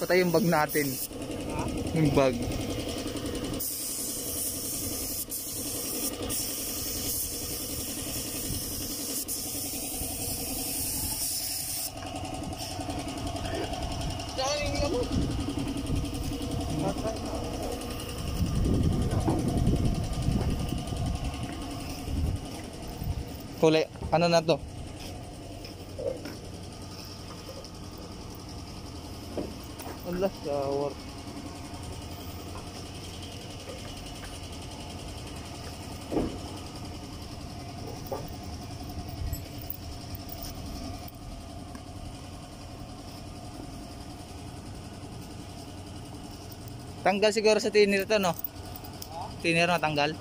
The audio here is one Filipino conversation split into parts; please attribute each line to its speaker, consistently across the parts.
Speaker 1: Patay yung bag natin. Yung bag. Kulay, ano na to? Allah, shower. Tanggal siguro sa tinir to, no? Tinir na tanggal.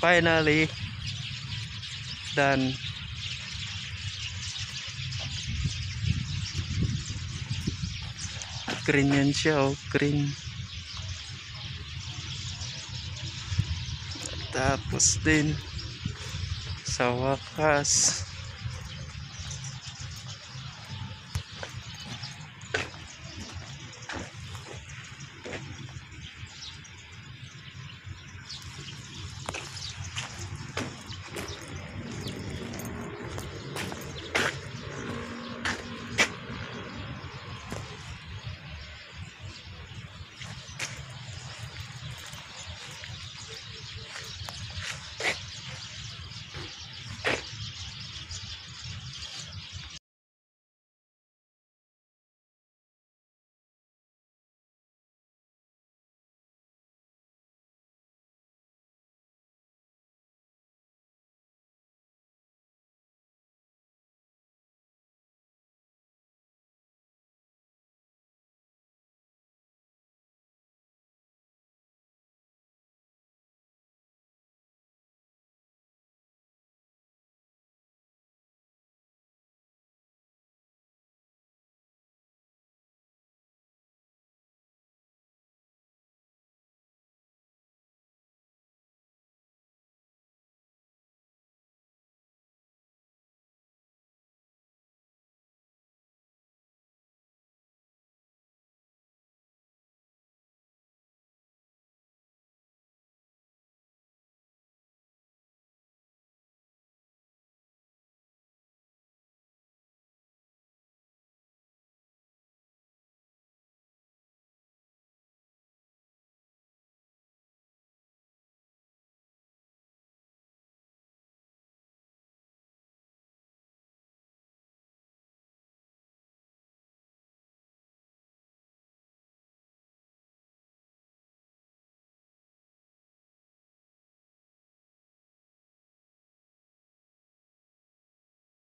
Speaker 2: Finally done. Green yan siya, oh. Green. Tapos din, sa wakas,